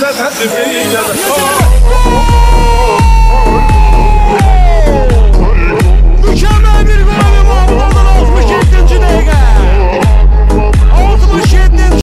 Sen hadi beni